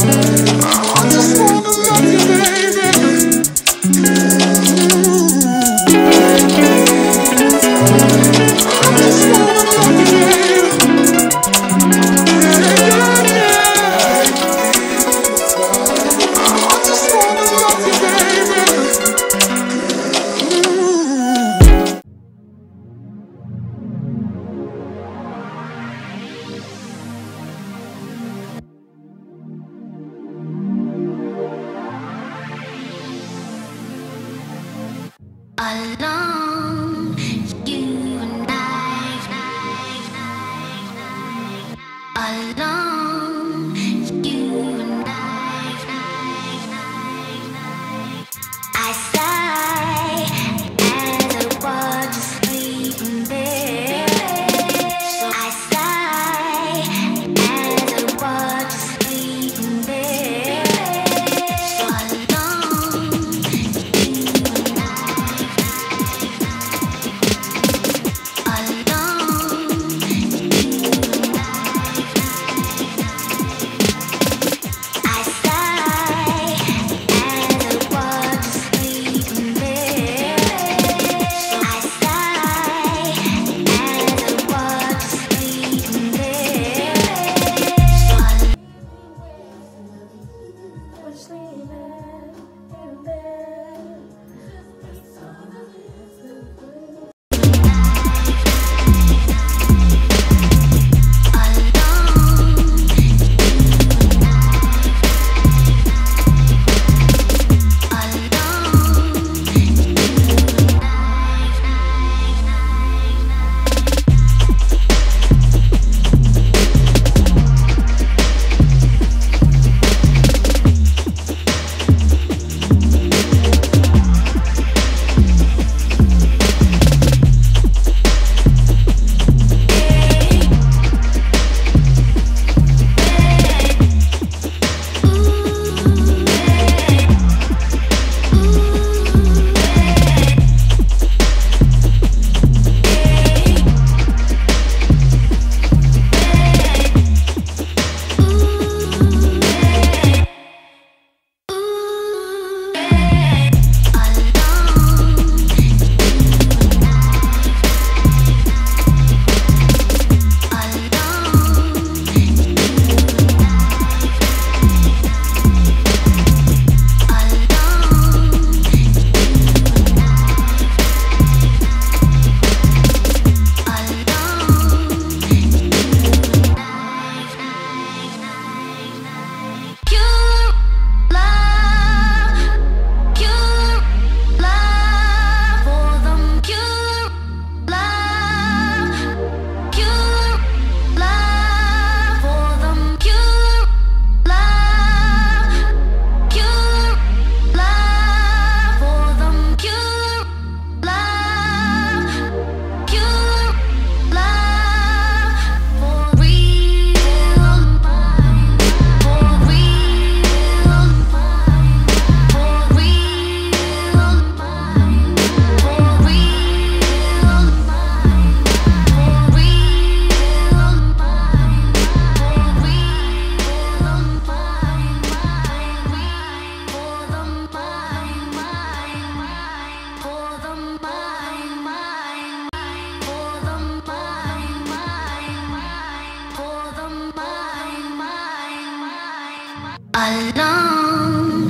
time. Alone, Alone,